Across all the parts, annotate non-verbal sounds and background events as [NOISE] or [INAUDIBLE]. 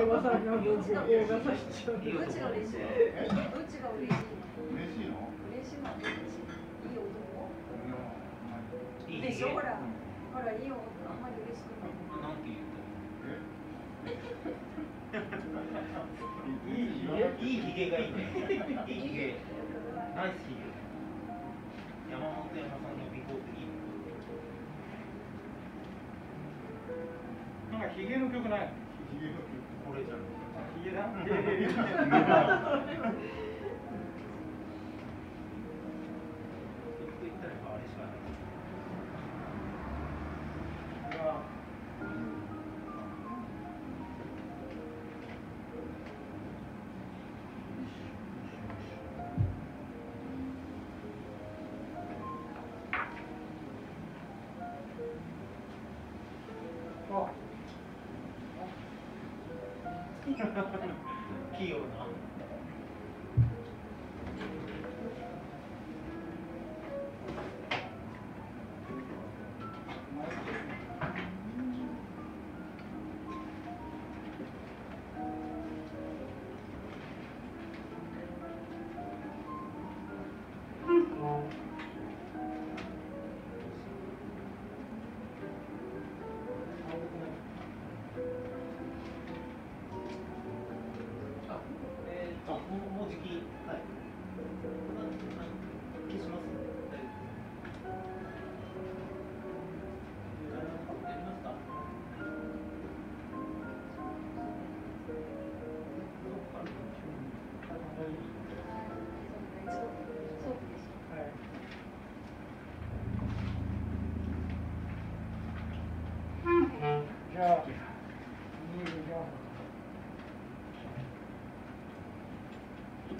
映画さんが映画さしちゃう。どっちが嬉しいどっちが嬉しい嬉しいの嬉しいのいい男いいでしょほらほらいい男あんまり嬉しくないなんて言ったいいいいひげがいいね。いいひげ。ナイスひげ。山本山さんの尾行っていい。なんかヒゲの曲ない？これじゃん。ヒゲだ言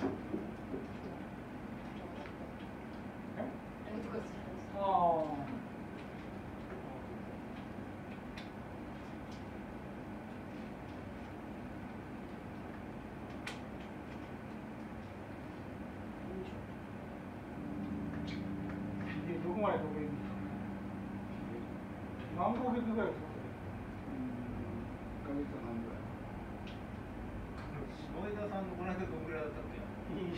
ああ。でどこまで飛べるんですか何ヶ月ぐらいですかヶ月半ぐらい下枝さんのこの間どんぐらいだったっ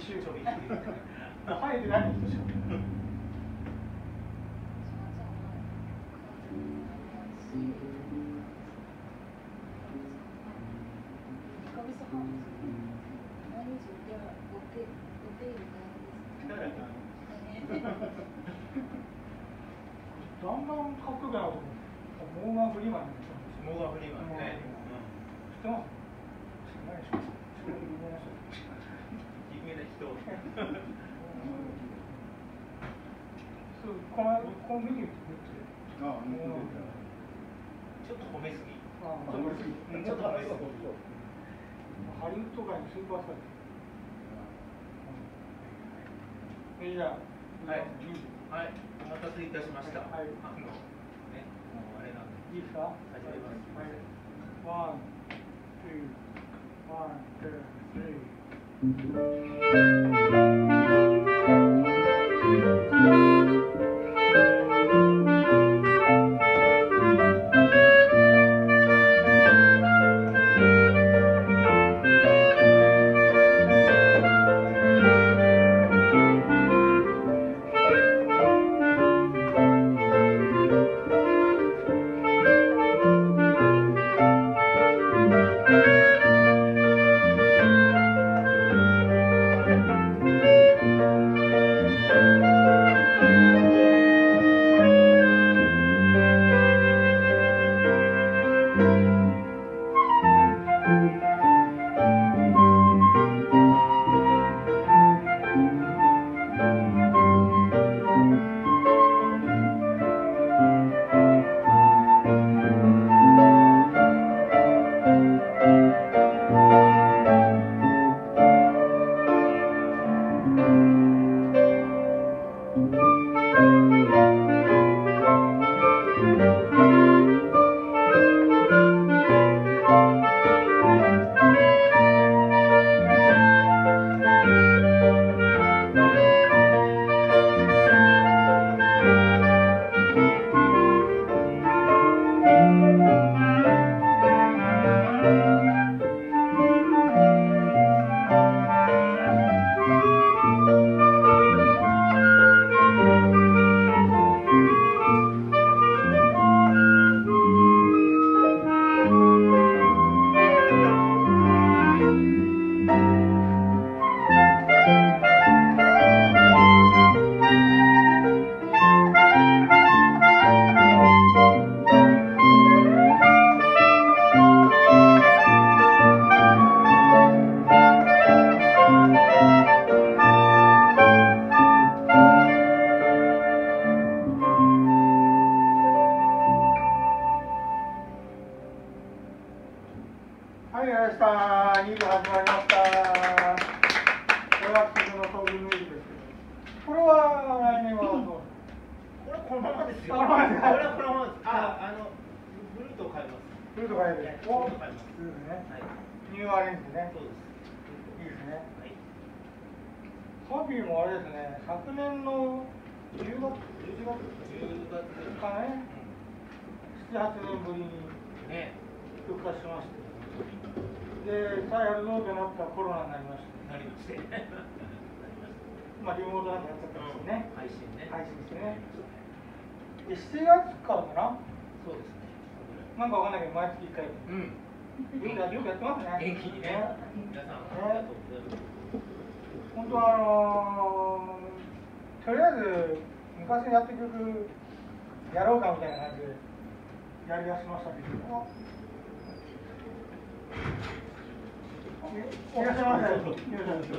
け。一週ちょび。生えてないんですよはい、はい、お待たせいたしました。はい、あの、ね、もうあれなんで。いいですか？はい、 one、two、o ne、two、three。ブルート変えるはいおす。いいですね。ニューアレンジね。いいですね。はい。ハビーもあれですね、昨年の10月、11月ですかね、7、8年ぶりに。復活しまして。で、さあやるぞとなったらコロナになりまして。なりまして。まあ、リモートなんでやっちゃったんですよね。配信ね。配信ですね。で、7月からかなそうですね。なんかわかんないけど、毎月1回。うん。よくやよくやってますね。元気にね。皆さんありがとうございます。本当はあのー、とりあえず昔やって曲やろうかみたいな感じでやりだしましたけど。いいらっしゃいませ。いらっしゃいませ。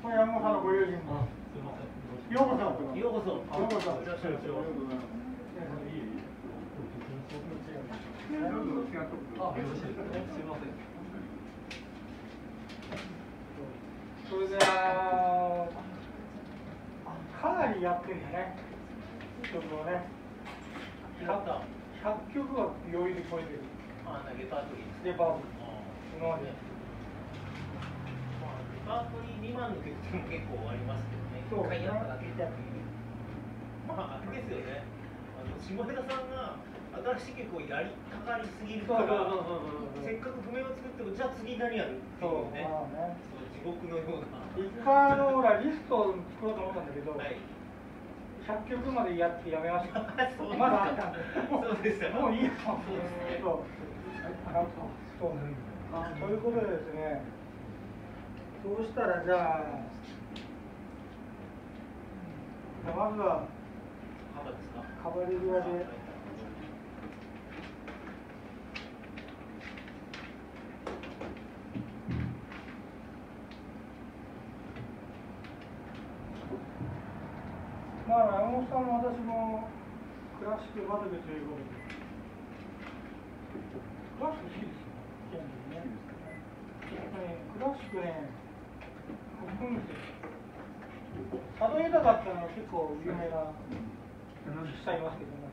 これ山本さんのご友人の。すみません。ようこそ。ようこそ。ようこそいらっしゃいませ。なるほど、違うとこあ、よろしいですか。すみません。それでかなりやってるんだね。曲をね。やった。100曲は余裕で超えてる。あ、なレパートリー。レパートリー。今まで。まあ、レパートリー未満の曲も結構ありますけどね。そう一回やっただけやっまあ、あれですよね。あの下枝さんが新しい曲をやりたがりすぎるから、せっかく譜面を作っても、じゃあ次何やるっていそうう、ね。そう地獄のような。一回あのほらリストを作ろうと思ったんだけど、はい。100曲までやってやめました。まだあったんで。そうですかもういいよ。そうですねそう。あそう。あということでですね。そうしたらじゃあ、まずは幅ですか？カバレリアで。まあ山本さんも私もクラシック畑ということで。クラシック好きですよ。基本的にね。やっぱりクラシックね、かっこいいんですよ。佐渡豊っていうのは結構有名な人いますけどね。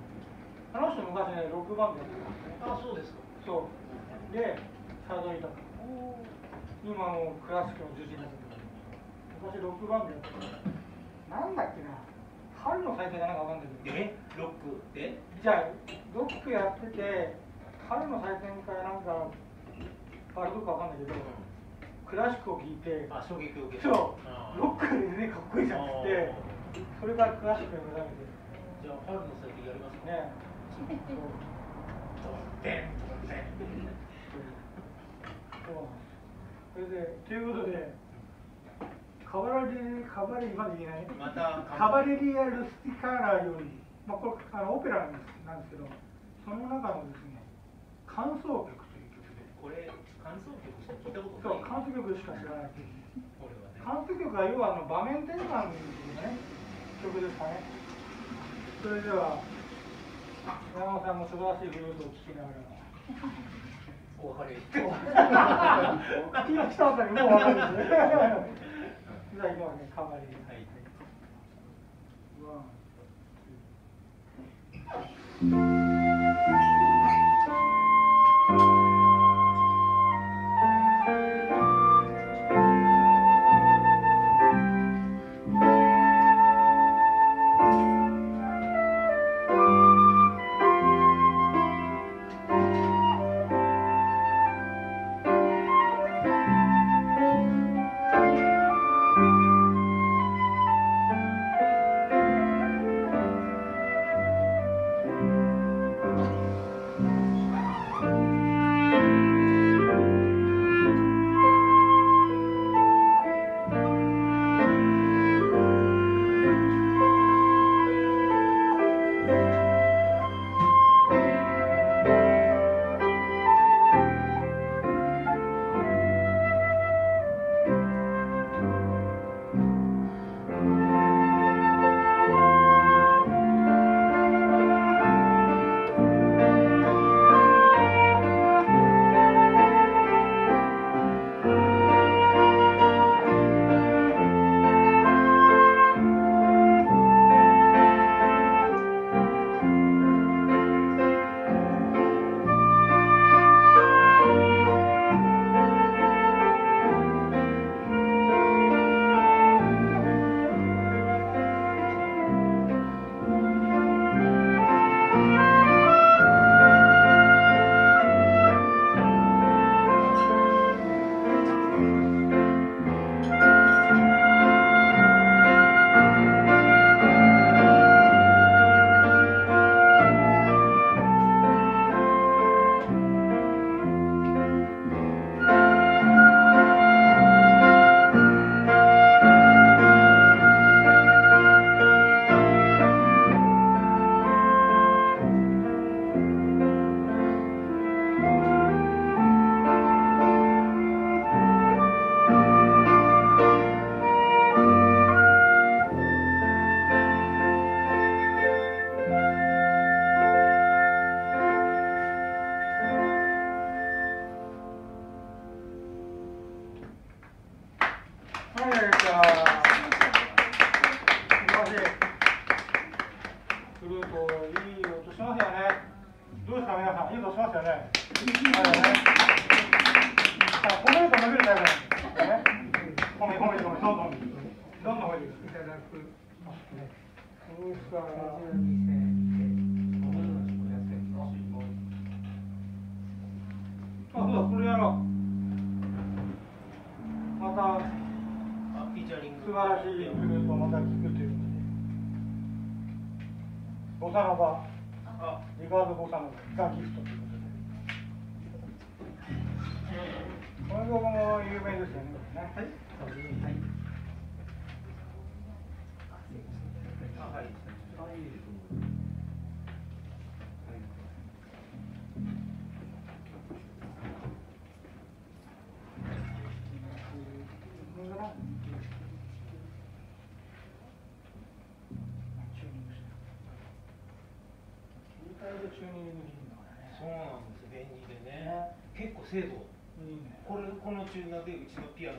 あの人昔ね、ロックバンドやってたんですね。あ、そうですか。そう。で、佐渡豊。今もクラシックの重鎮になってる。昔ロックバンドやってた。なんだっけな。春の再生かなんかわかんないけど。え、ロック？で。じゃあ、ロックやってて、春の祭典からなんか、あれどこかわかんないけど、クラシックを聴いて、あ、衝撃を受けた。そうロックでね、かっこいいじゃんってそれからクラシックに目覚めて、じゃあ、春の祭典やりますか？ね。そうそれで、ということで、カバレリ、カバレリ、まだ言えないね。またカバレリア・ルスティカーラより、まあ、これあのオペラなんですけど、その中のですね、感想曲という曲で、これ、感想曲しか聞いたことそう、ない。感想曲しか知らない。ね。感想曲は要はあの場面転換のね、曲ですかね。それでは、山本さんも素晴らしいフルートを聴きながら。[LAUGHS] お別れ。今来たあたりもう分かるんですね。じゃあ今はね、代わりに。はい。ワ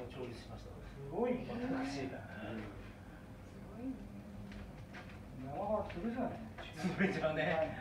調理しました。すごい。じゃない。ゃね。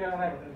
僕、今日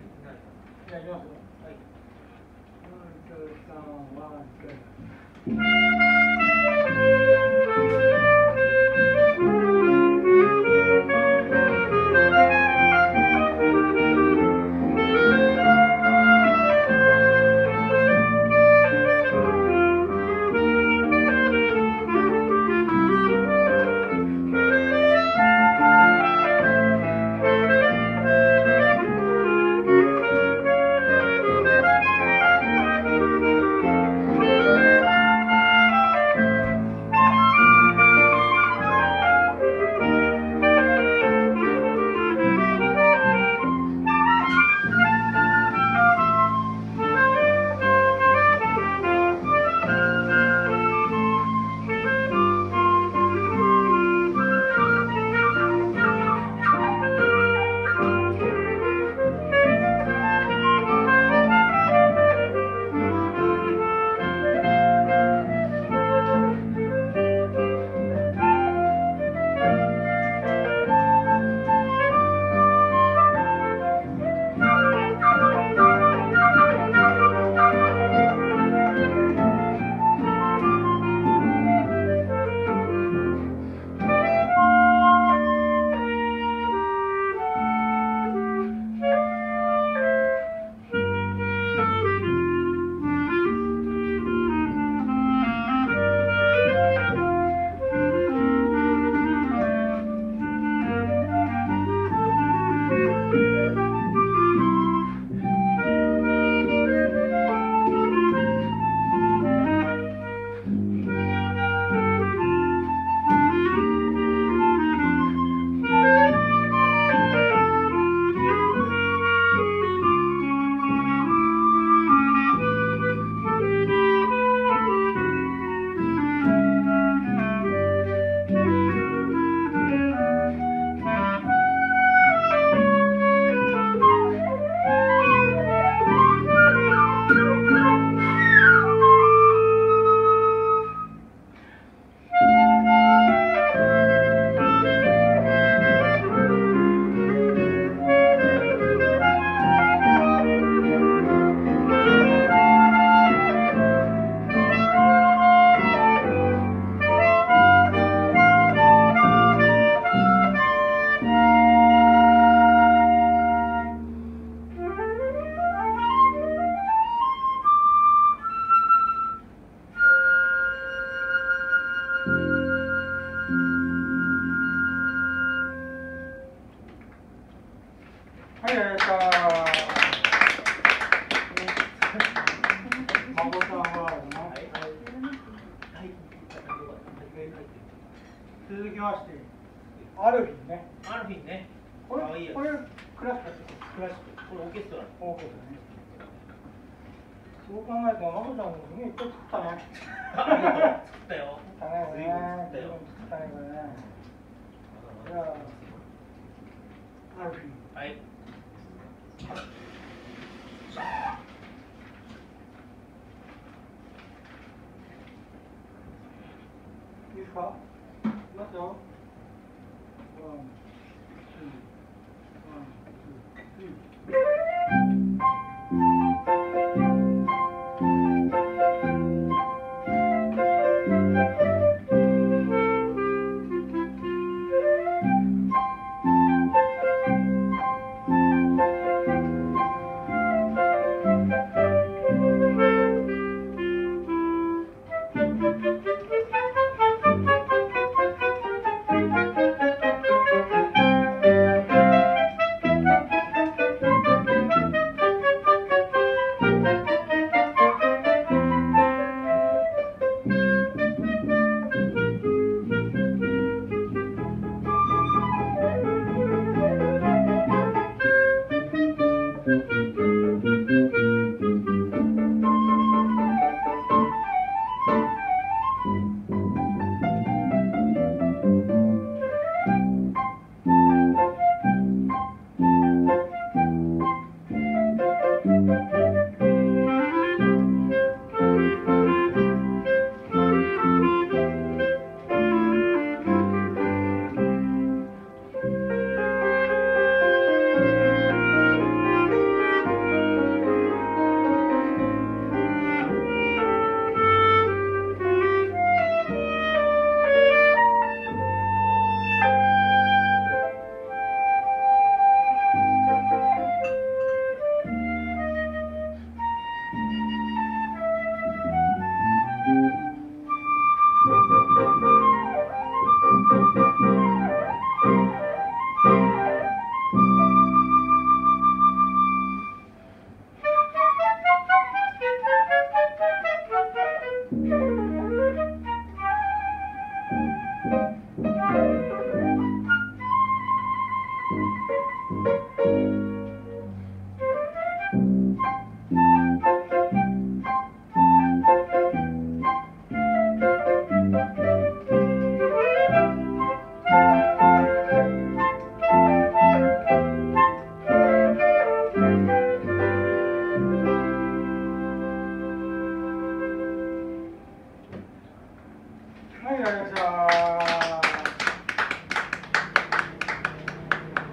はい、やりました。か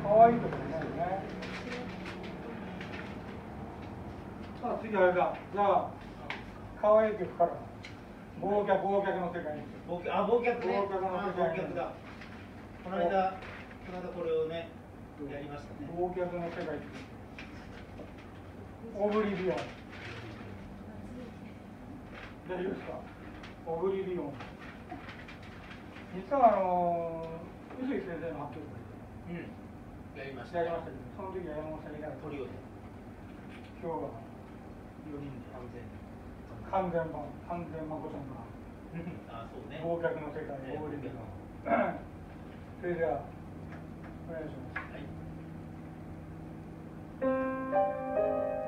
わいいとこね。さあ、次あれだ。じゃあ、かわいい曲から。忘却、忘却の世界に。忘却あ忘却ね忘却のあ世界忘却だこの間この間これをねやりましたね忘却の世界。オブリビオン。大丈夫ですか？オブリビオン。実はあの、臼井先生の発表会うん。やりましたやりましたけど、その時は。山本さんいなかった。トリオで今日は。4人で完全完全版、完全誠があそうね忘却の世界、ねオブリビオン。それでは、お願いします。は。い「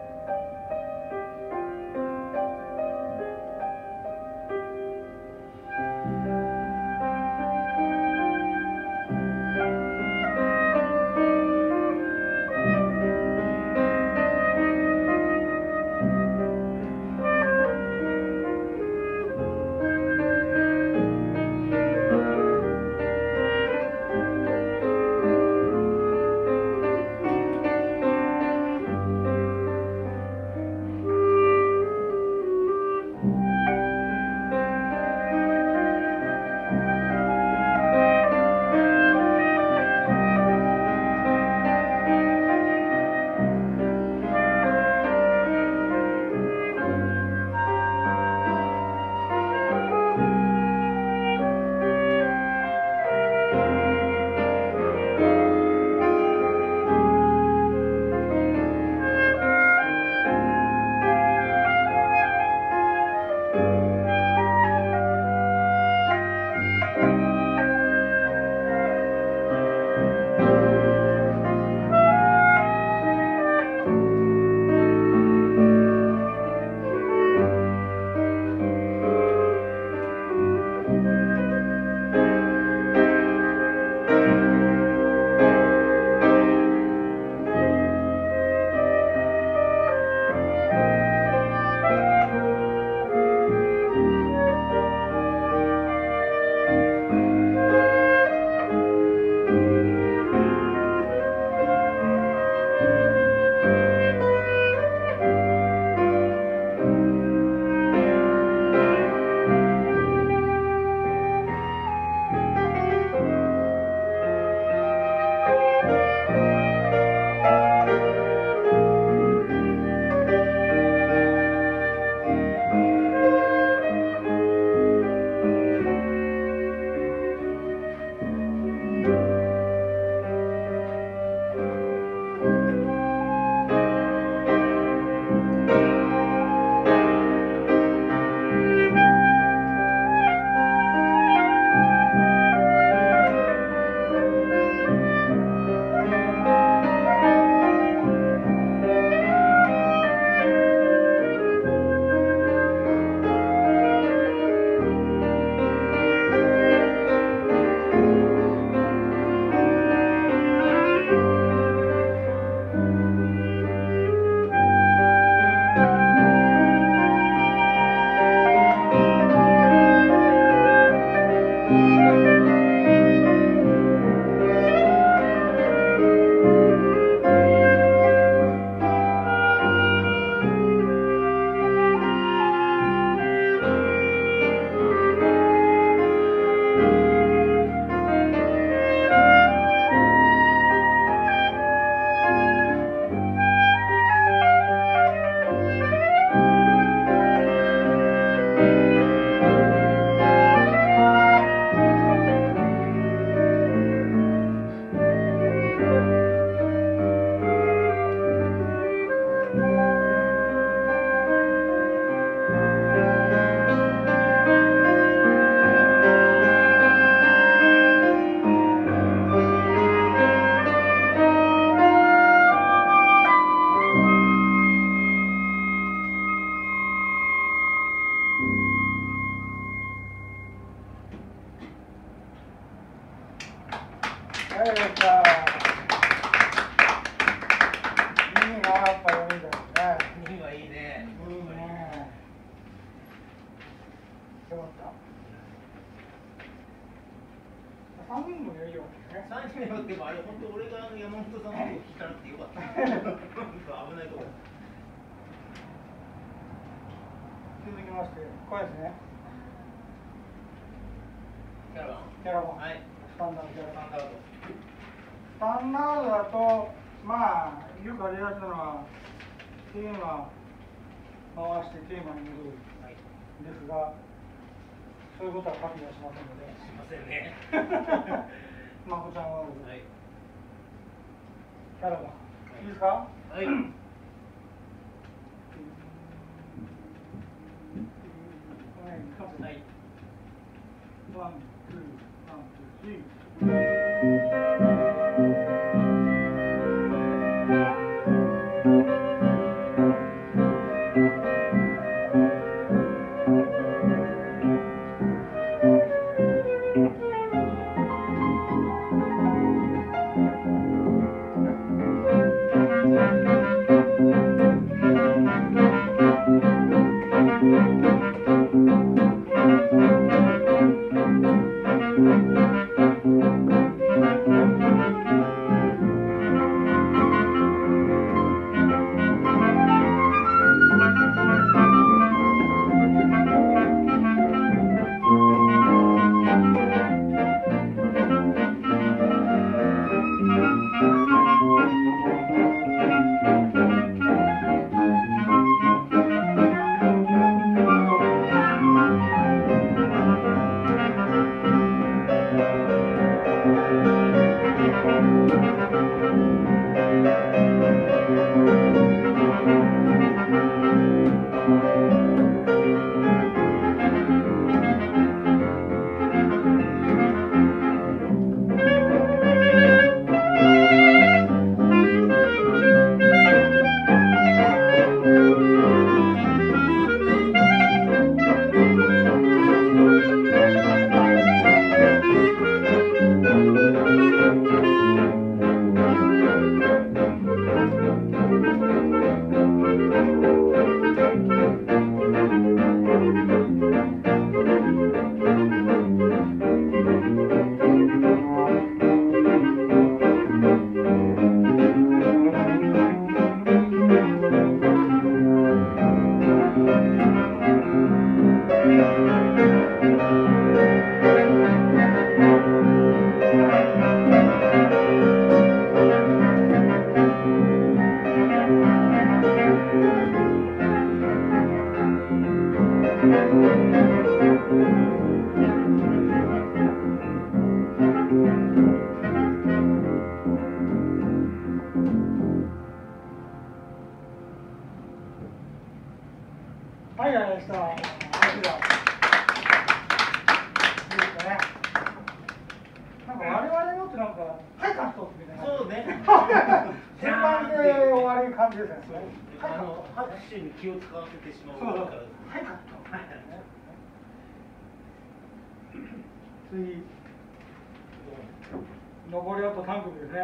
ね。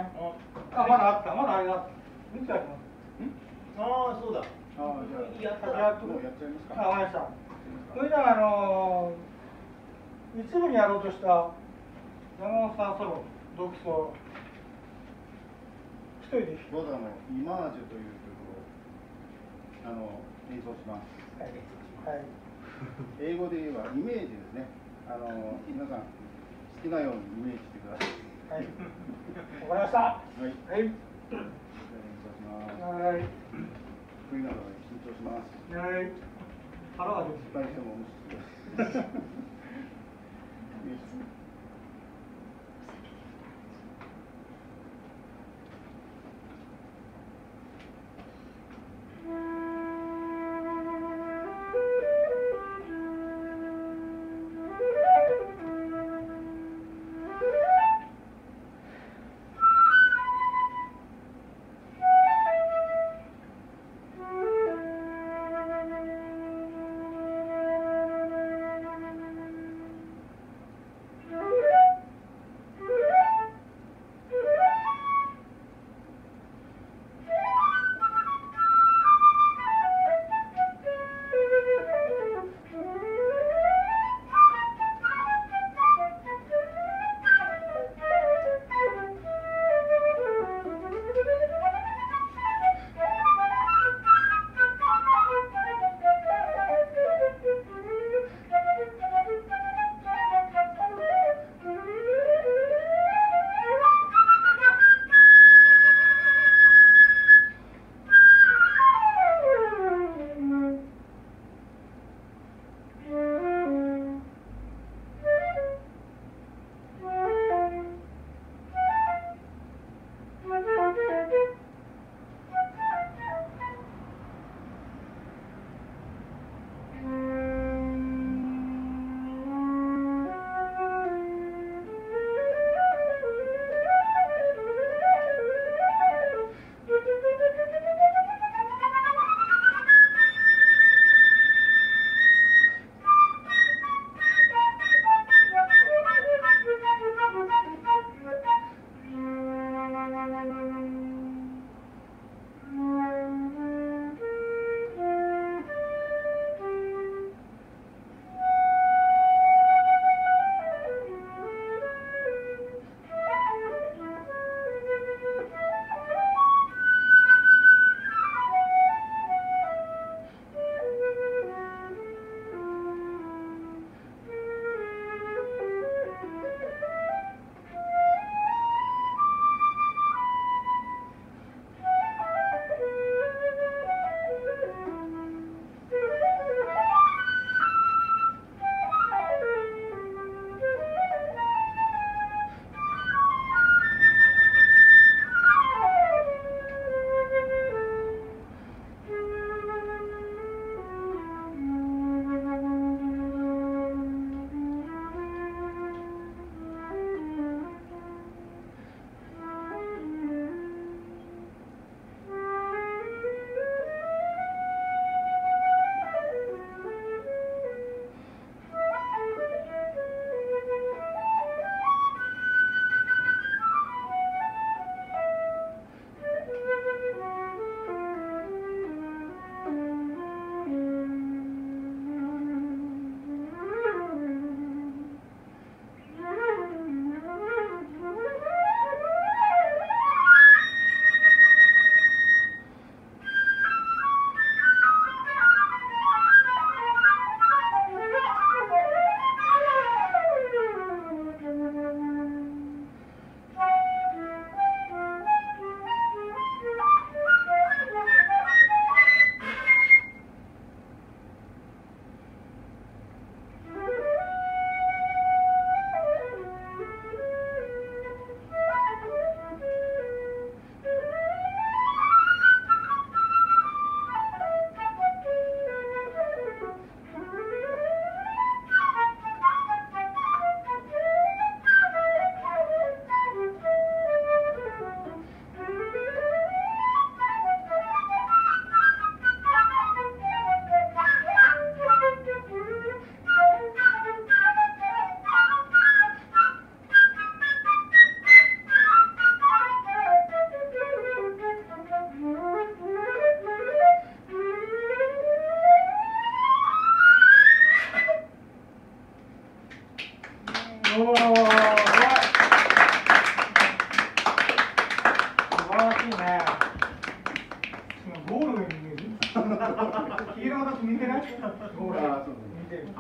ああ、まだあった、まだあれだ。いつやりますあー、そうだ。ああ、じゃあ、やったやら。っともうやっちゃいますか。あ、わかりました。それじゃあ、あのー、一部にやろうとした山本さんソロ、独奏、一人で弾僕はあの、イマージュという曲を、あの、演奏します。く。はい。はい。英語で言えばイメージですね。あの、皆さん、好きなようにイメージしてください。はい。わかりました。はい。はい。はい。冬なので緊張します。はい。腹が出失敗しても無視してくだ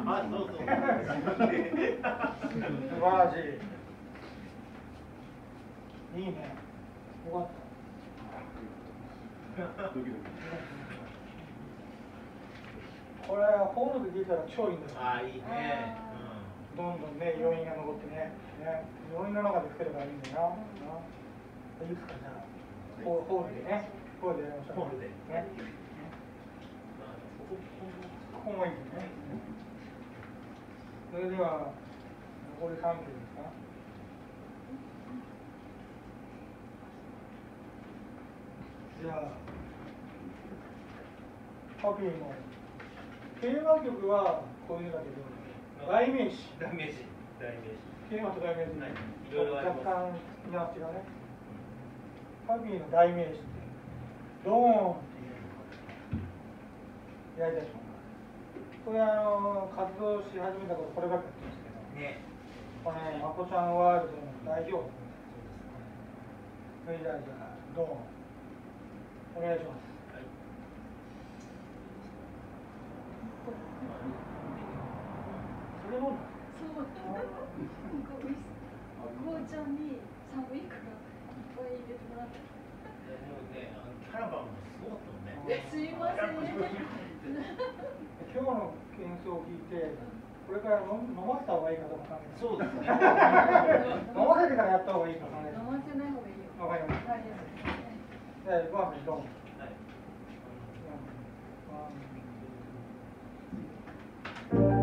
あ、そうそう。素晴らしい。いいね。よかった。ドキドキこれホールで出たら超いいんだよあ、いいね。どんどんね余韻が残ってね。ね。余韻の中で吹ければいいんだよな。ないつかじゃあ。ホホールでね。ホールでやりましょう。ホールで。ね。ここもいいんだよねそれでは残り3曲ですか？じゃあパピーのテーマ曲はこういうのだけど代名詞。代名詞。代名詞。テーマと代名詞。はい。いろいろ若干ニュアンスがね。パピーの代名詞ってドーンっていうやりたいと思いこれあの活動し始めた頃こればっかりやってますけどね。これねまこちゃんワールドの代表それじゃあじゃあドーンお願いしますはい。それもそうお紅茶に寒いからいっぱい入れてもらっもね、あのキャラバンもすごかったもんね。えすいません [LAUGHS] 今日の演奏を聞いてこれから飲飲ませた方がいいかどうか考えてそうですね。[LAUGHS] 飲ませてからやった方がいいか考えて飲ませない方がいいよ。わかりました。はいじゃあ、ご飯どう。も。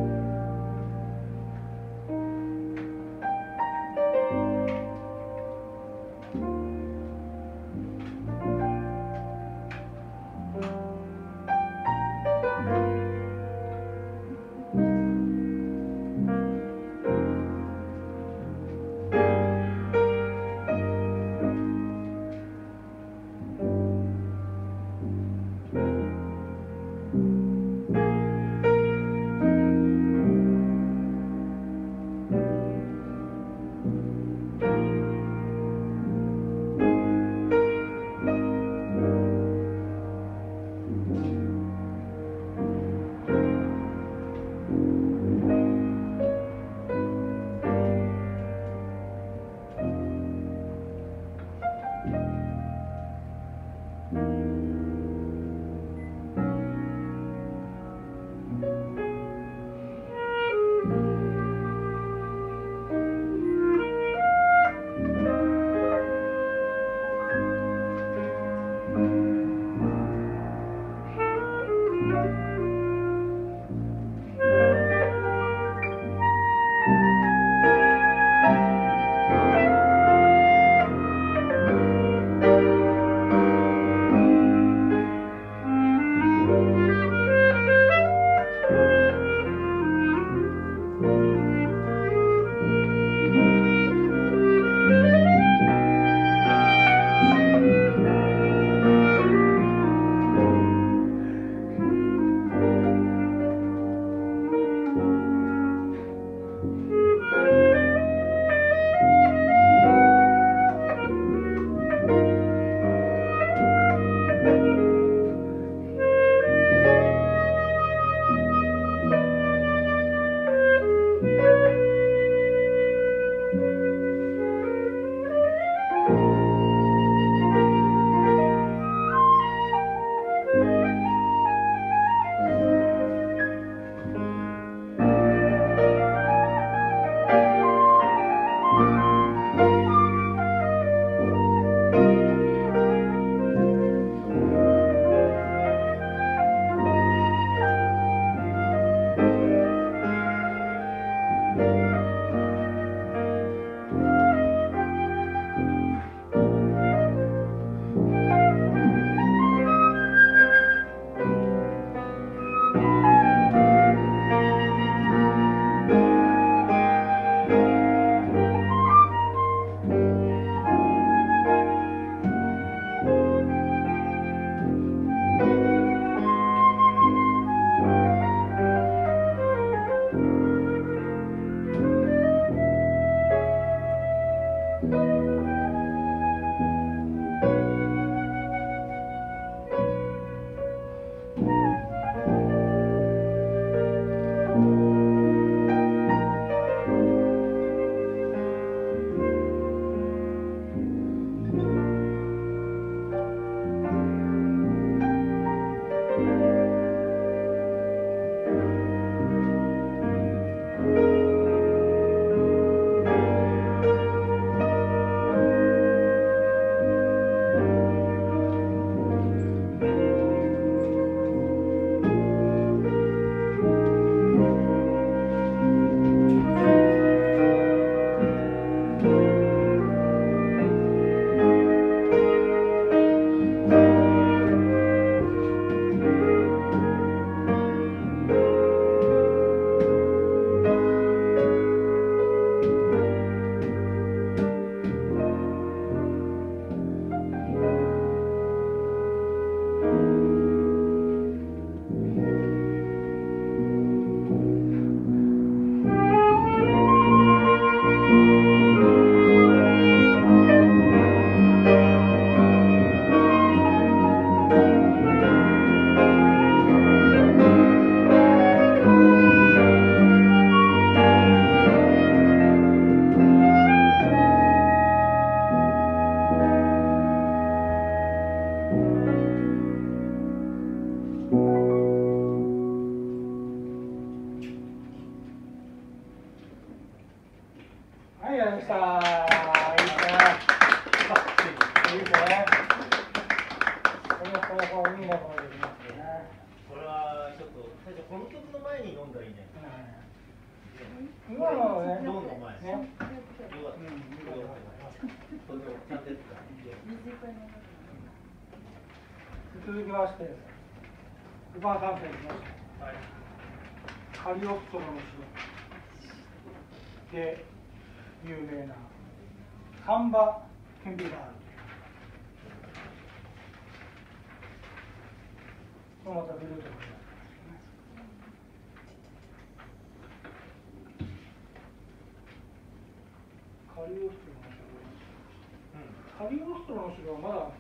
オプトロの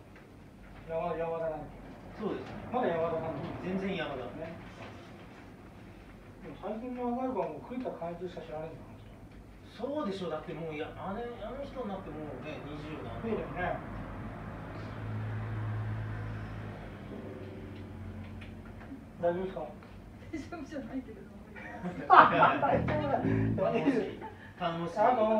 城はまだ山山田なんですそうですねまだ山田なん全然山だね。でも最近の若い。子はもう栗田貫一しか知らない。んだ。そうでしょだってもうい。やあれあの人になってもうね20何年そうだよね。大丈夫ですか。大丈夫じゃない。けれど楽しい。楽しい。あと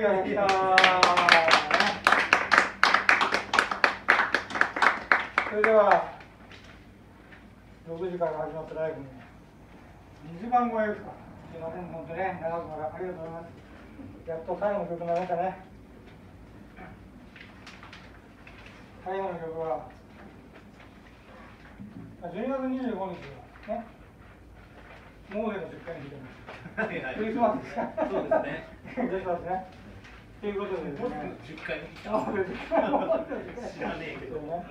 い。それでは、6時から始まったライブに、2時間超えですか。すいません、本当ね、長くありがとうございます。やっと最後の曲になりましたね。最後の曲は、あ12月25日はね、モーデの10回に弾いてます。クリスマスですか？そうですね [LAUGHS] クリスマスね。ということでですもうね。10回あそうです知らねえけどね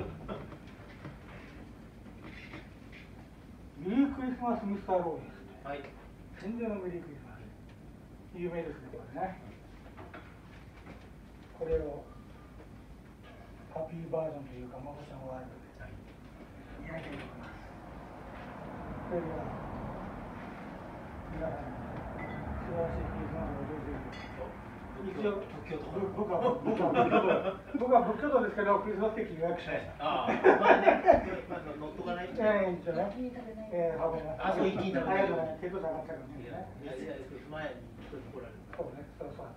メリークリスマスミスターローレンス。はい戦前のメリークリスマス。有名ですね、これね。これを、ハッピーバージョンというか、まこちゃんワールドでやりたいと思います。それでは、皆さん、素晴らしいクリスマスをお上手に。一応、僕は僕は仏教徒僕は仏教徒ですけど、クリスマスケーキ予約しました。ああまあねまあ乗っとかないとええ一応ね。一気に食べないええ食べます。あそう一気に食べないありがとうございます。結構高かったからいや。いやいや前にちょっと来られるそうね、そうそう。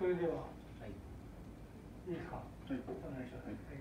それでは、はいいいですか。はいお願いします。はい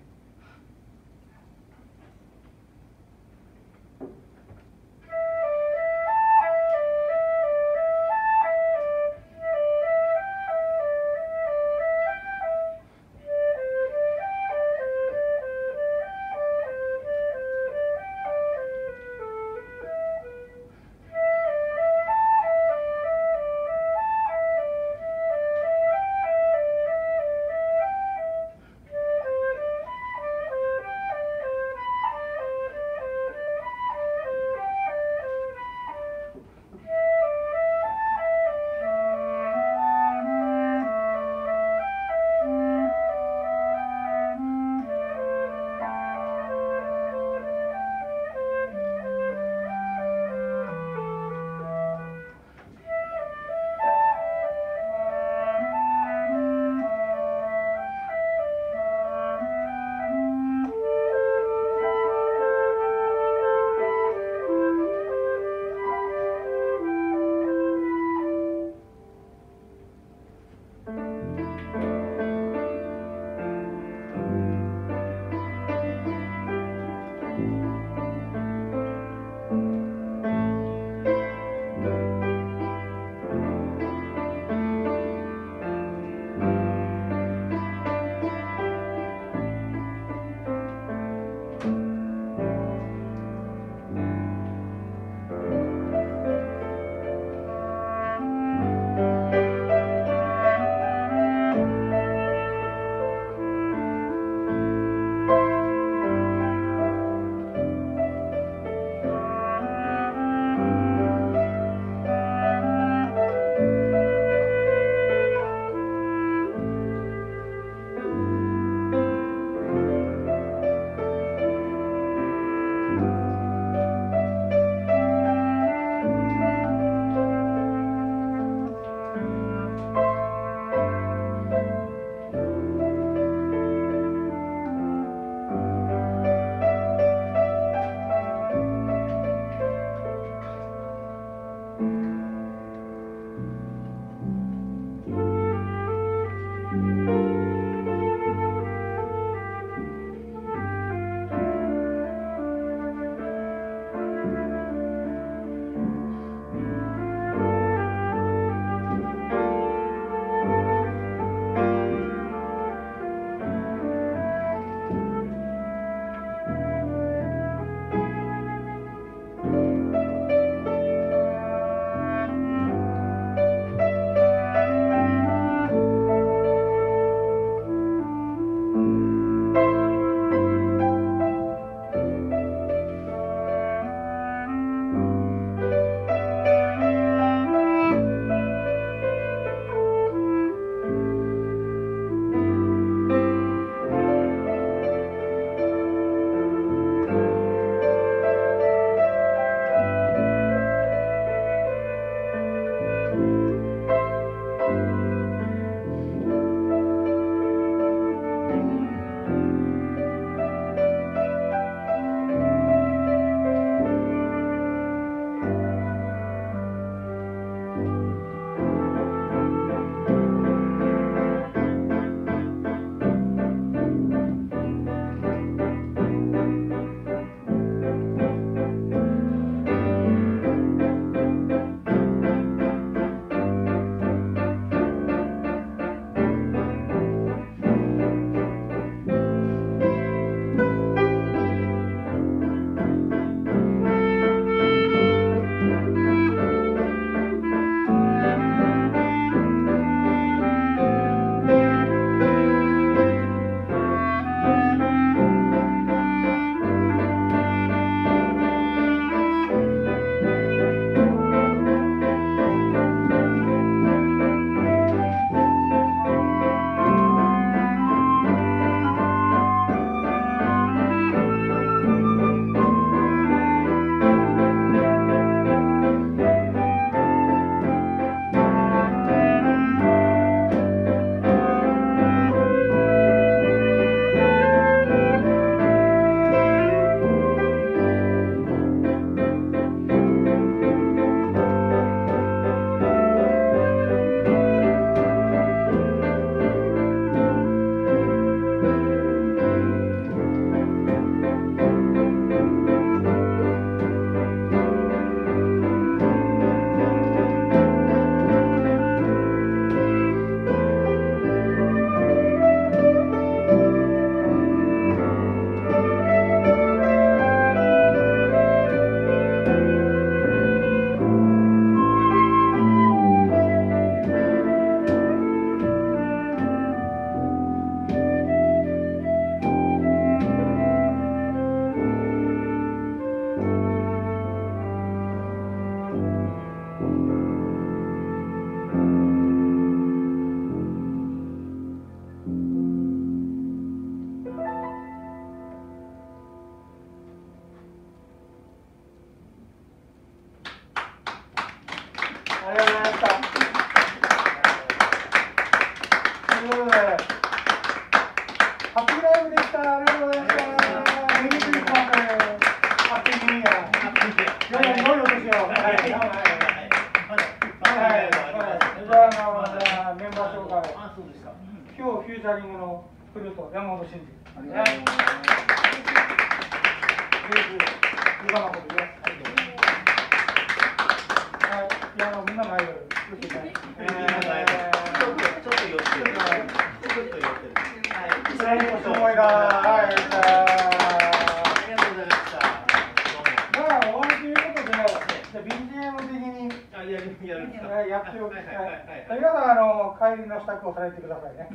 んですか。はいやって。皆さん、あの、帰りの支度をされてくださいね。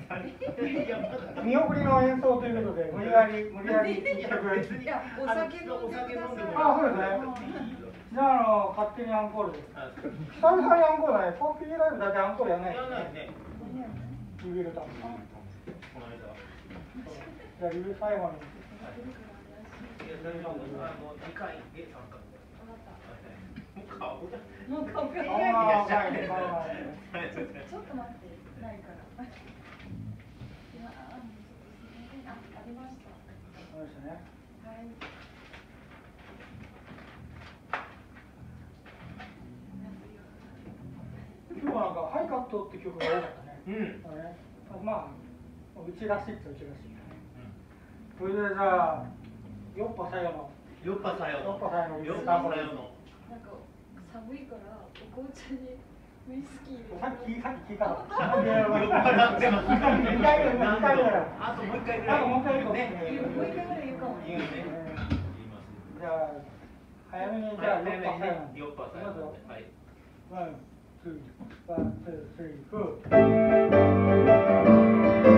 [LAUGHS] 見送りの演奏ということで、無理やり、[LAUGHS] 無理やり。いや、お酒飲んでください。あ、そうですね。じゃあ、あの、勝手にアンコールです。あ久々にアンコールだね。ポッピーライブだけアンコールやんない。やらないね。リビルタ。この間。じゃあ、リビル最後に。二回で参加。もう顔じゃ。もう顔がいはいはい。ちょっと待って、ないから。いや、あ、ありました。そうでしたね。はい。今日はなん。か、ハイカットって曲が多かったね。うん。まあ、うちらしいっちゃうちらしい。それでじゃあ、よっぱさよの。よっぱさよの。よっぱさよのよっぱさよの。寒いからお紅茶にウイスキーさっき、さっき。あともう一回ぐらい。あともう一回ぐらい言うかも言うね。ね。言います。じゃあ、早めに、じゃあ、はい。ずワン、ツー、ワン、ツー、スリー、フー。「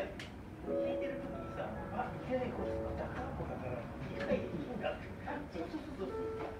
さい聞いてる時にさあっいけないことだからこだからいいできいんだって。そうそうそうそう。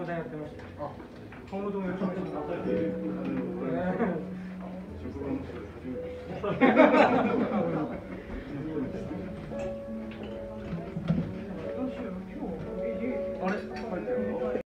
하고 다녔던 청로동에 요즘에